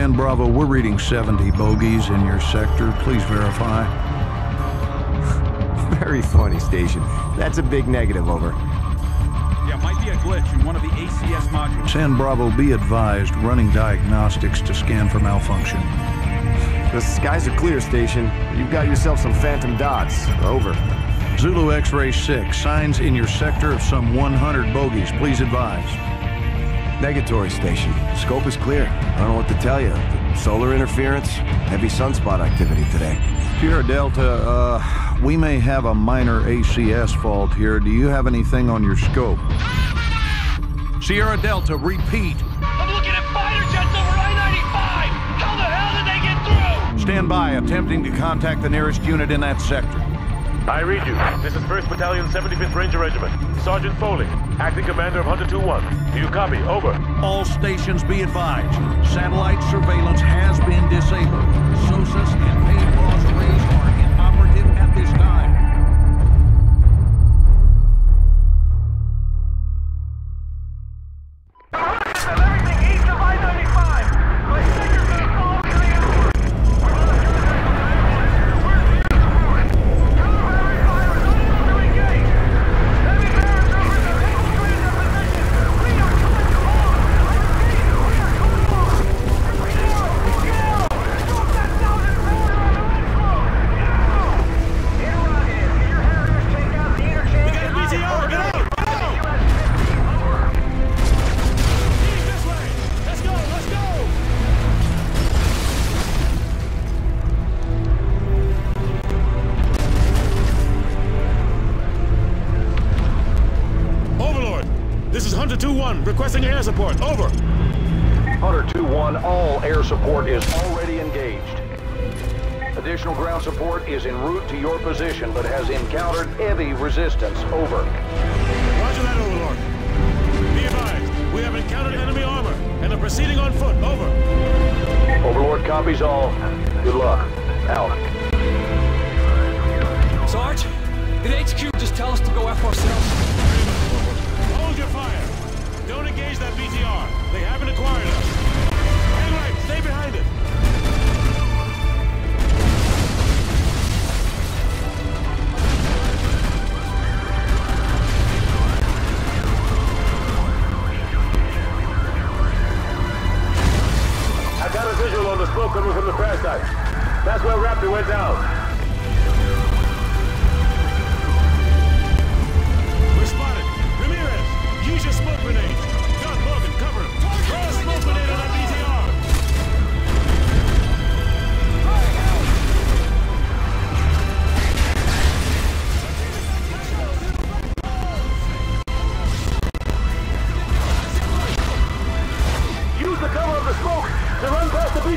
San Bravo, we're reading 70 bogeys in your sector. Please verify. Very funny, Station. That's a big negative, over. Yeah, might be a glitch in one of the ACS modules. San Bravo, be advised, running diagnostics to scan for malfunction. The skies are clear, Station. You've got yourself some phantom dots. Over. Zulu X-Ray 6, signs in your sector of some 100 bogeys. Please advise. Negatory, Station. Scope is clear. I don't know what to tell you. Solar interference, heavy sunspot activity today. Sierra Delta, uh, we may have a minor ACS fault here. Do you have anything on your scope? Sierra Delta, repeat. I'm looking at fighter jets over I-95! How the hell did they get through? Stand by, attempting to contact the nearest unit in that sector. I read you. This is 1st Battalion, 75th Ranger Regiment. Sergeant Foley, acting commander of Hunter 2-1. Do you copy? Over. All stations be advised. Satellite surveillance has been disabled. SOSUS and PAVE PAWS requesting air support. Over. Hunter 2-1, all air support is already engaged. Additional ground support is en route to your position, but has encountered heavy resistance. Over. Roger that, Overlord. Be advised, we have encountered enemy armor and are proceeding on foot. Over. Overlord copies all. Good luck. Out. Sarge, did HQ just tell us to go F ourselves? They haven't acquired us.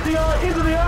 the, uh, into the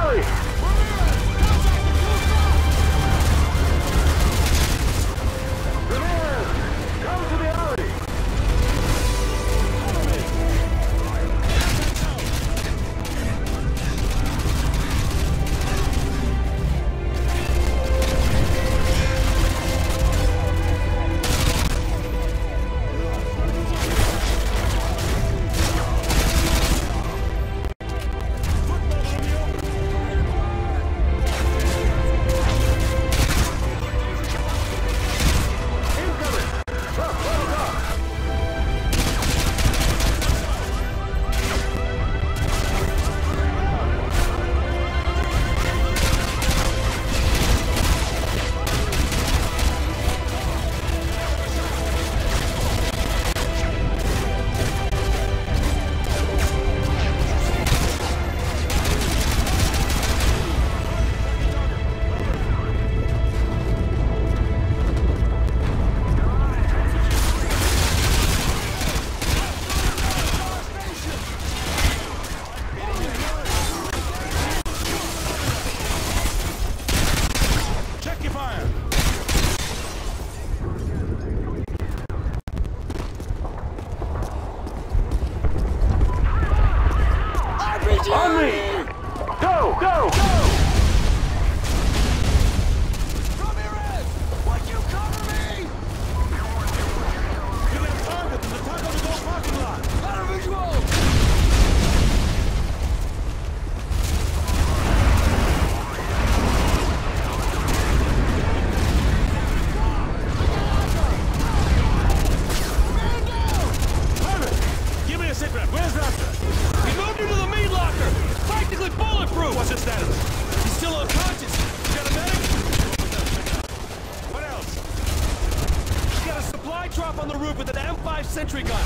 drop on the roof with an M5 sentry gun.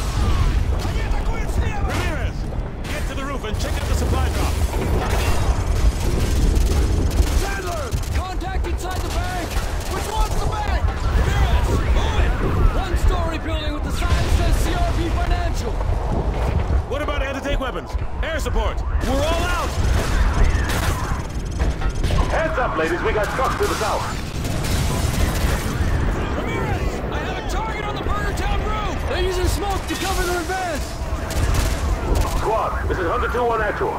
Ramirez, get to the roof and check out the supply drop. Chandler! Contact inside the bank! Which one's the bank? Ramirez, move it! One-story building with the sign that says CRP Financial. What about anti-tank weapons? Air support. We're all out. Heads up, ladies. We got trucks to the south. They're using smoke to cover their advance! Squad, this is Hunter 2-1 actual.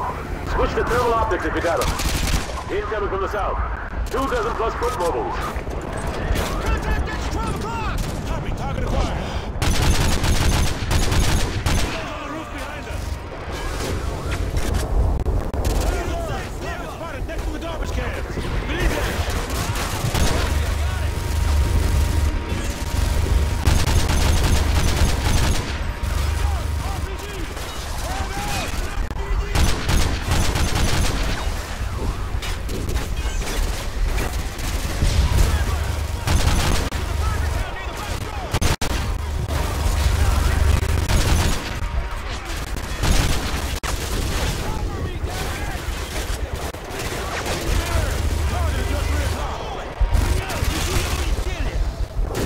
Switch to thermal optics if you got them. Incoming from the south. Two dozen plus foot mobiles. Contact at 12 o'clock. Copy. Target acquired. On the roof behind us. Spotted next to the garbage cans. Beneath it.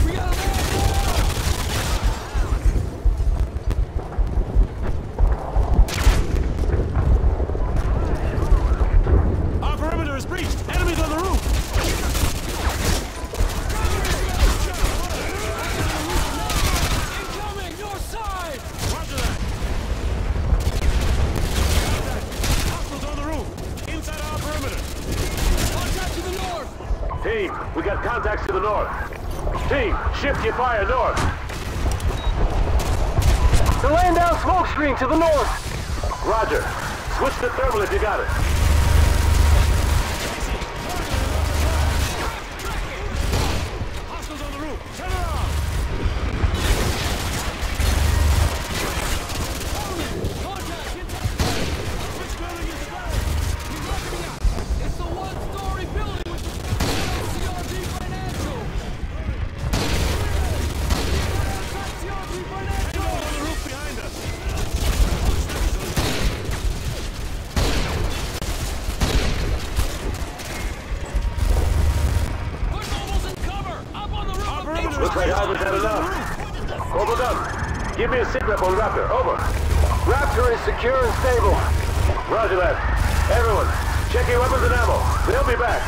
We got a man Our perimeter is breached. Enemies on the roof. Incoming! North side! Roger that. Hostiles on the roof. Inside our perimeter. Contact to the north! Team, we got contacts to the north. Team, shift your fire north. They're laying down smoke screen to the north. Roger. Switch to thermal if you got it. Give me a rep on Raptor. Over. Raptor is secure and stable. Roger that. Everyone, check your weapons and ammo. They'll be back.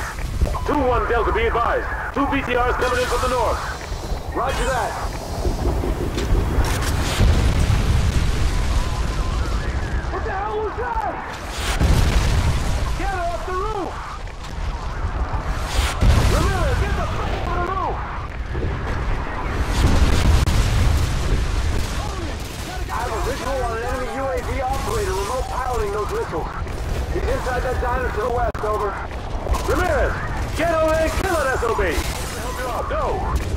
2-1 Delta, be advised. Two BTRs coming in from the north. Roger that. What the hell was that? Get off the roof! Ramirez, get the visual on an enemy UAV operator remote piloting those missiles. He's inside that diner to the west, over. Ramirez, get over and kill that SOB! Help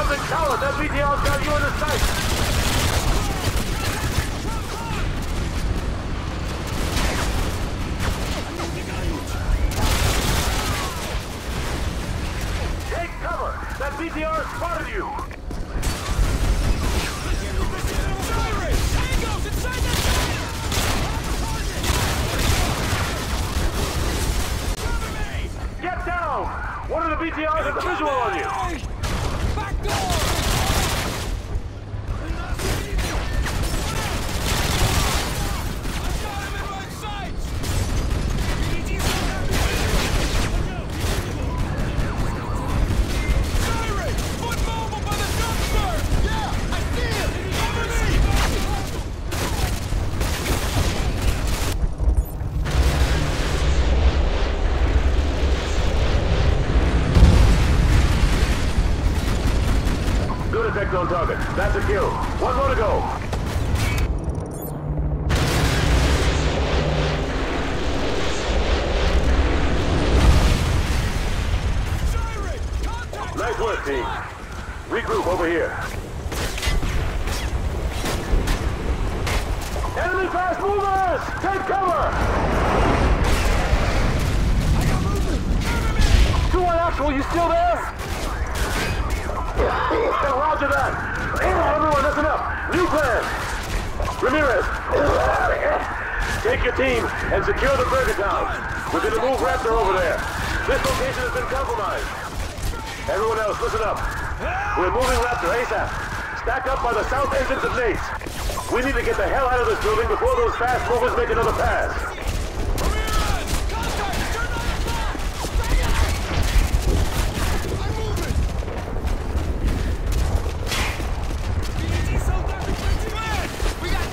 That BTR's got you in! That BTR spotted you! Get down! One of the BTRs has a visual on you! Two you still there? Roger that. Everyone, listen up. New plan. Ramirez. Take your team and secure the Burger Town. We're gonna move Raptor over there. This location has been compromised. Everyone else, listen up. We're moving Raptor ASAP. Stack up by the south entrance of Nate's. We need to get the hell out of this building before those fast movers make another pass. Ramirez! Contact! Turn on the clock! Stay out! I'm moving! BG South African man! We got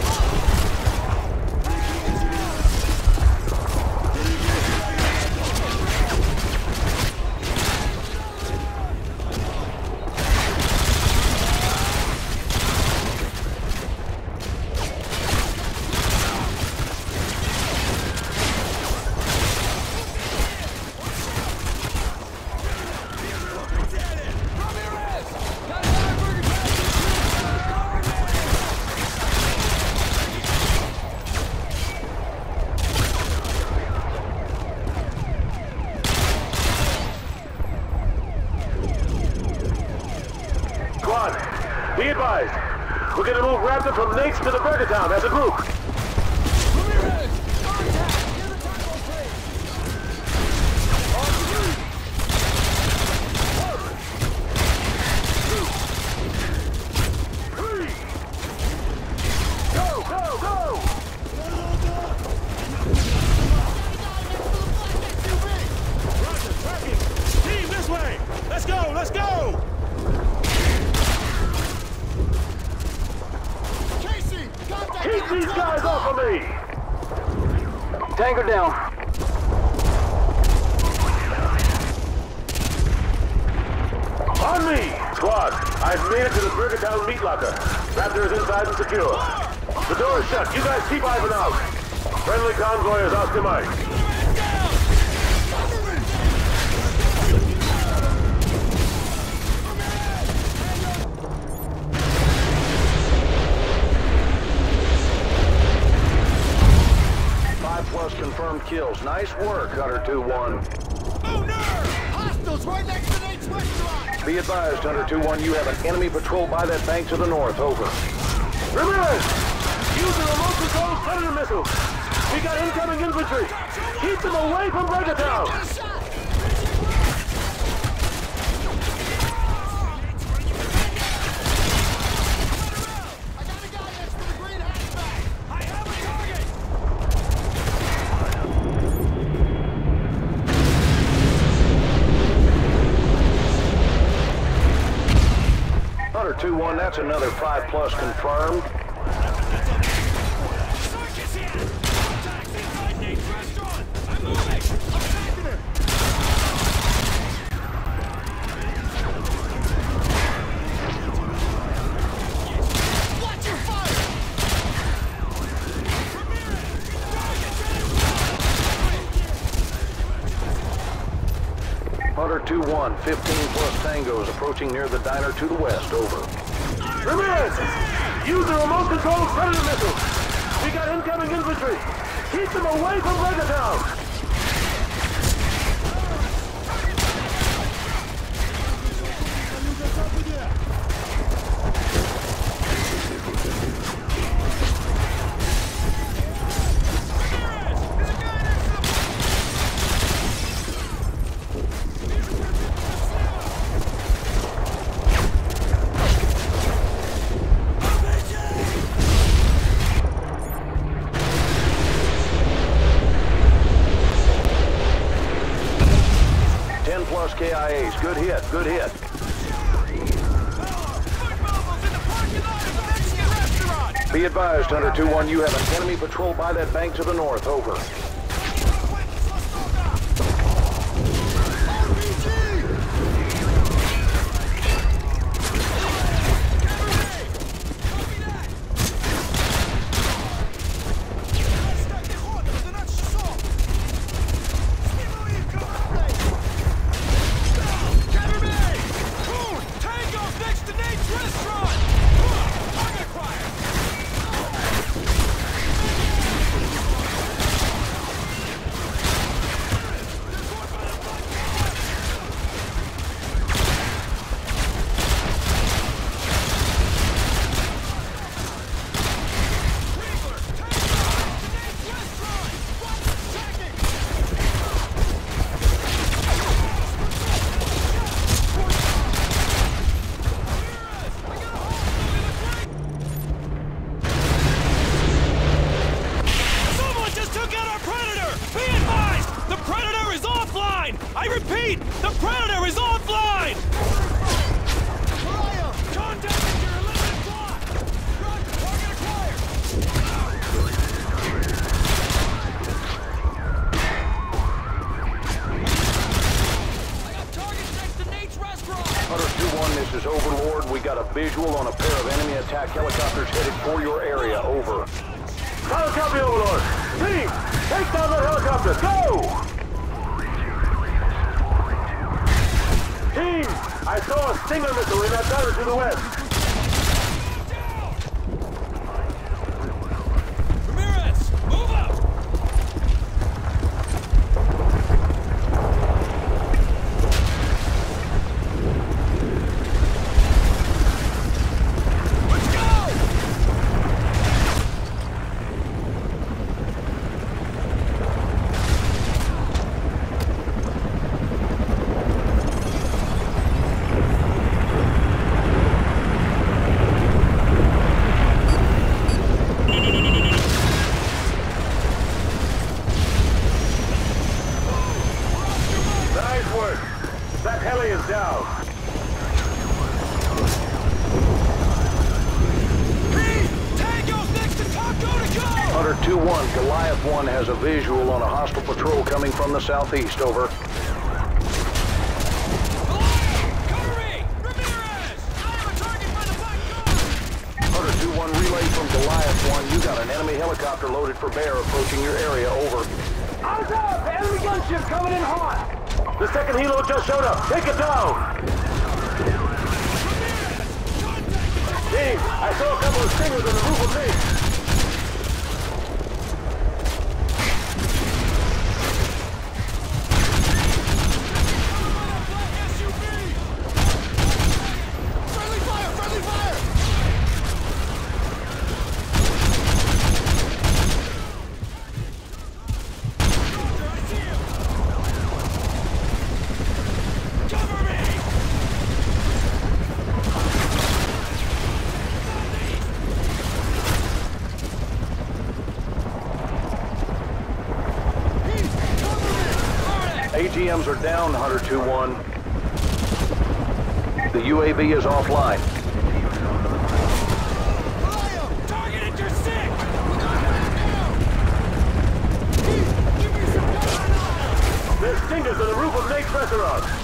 Ramirez! Got a Fireburger Cover me! Squad, be advised. We're gonna move Raptor from Town as a group. Ramirez! Contact! Near the taco plate! Three. Go, go, go! Roger, tracking! Team, this way! Let's go, let's go! Casey! Contact! Keep these guys off of me! Tanker down. On me! Squad, I've made it to the Burger Town meat locker. Raptor is inside and secure. The door is shut. You guys keep Ivan out. Friendly convoy is off to Mike. Five plus confirmed kills. Nice work, Hunter 2-1. Oh, no! Hostiles right next to Nate's restaurant! Be advised, Hunter 2-1, you have an enemy patrol by that bank to the north. Over. Ramirez! Use the remote control predator missile! We got incoming infantry! Keep them away from Burger Town! Get a shot! I got a guy next to the green hatchback! I have a target! Another 5 plus confirmed. Sergeant's here! Contacts inside Nate's restaurant! I'm moving! I'm attacking him! Watch your fire! Hunter 2-1, 15 plus tangos approaching near the diner to the west. Over. Ramirez! Use the remote control predator missile! We got incoming infantry! Keep them away from Burger Town! Ten plus KIAs. Good hit. Good hit. Be advised, Hunter 2-1, you have an enemy patrol by that bank to the north. Over. Cover me! Coon! Tango's next to Nate's restaurant! Target fire! Someone just took out our Predator! Be advised! The Predator is offline! I repeat, the Predator is offline! Contact with your limited block! Roger, target acquired! I got targets next to Nate's restaurant! Hunter 2-1, this is Overlord. We got a visual on a pair of enemy attack helicopters headed for your area. Over. Solid copy, Overlord! Team! Take down that helicopter! Go! Team! I saw a Stinger missile in that diner to the west! Ramirez, move up! Let's go! Nice work! That heli is down! Pete! Tango's next to Taco Togo! Hunter 2-1, Goliath 1 has a visual on a hostile patrol coming from the southeast. Over. Cover me! Ramirez! I have a target by the black car! Hunter 2-1 relay from Goliath 1. You got an enemy helicopter loaded for bear approaching your area. Over. Eyes up! Enemy gunship coming in hot! The second helo just showed up! Take it down! Team, I saw a couple of stingers on the roof of me! PMs are down, Hunter 2-1. The UAV is offline. There's stingers on the roof of Nate's restaurant!